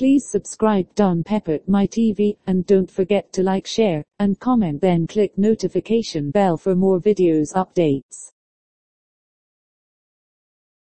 Please subscribe Don Pepot My TV and don't forget to like share and comment then click notification bell for more videos updates.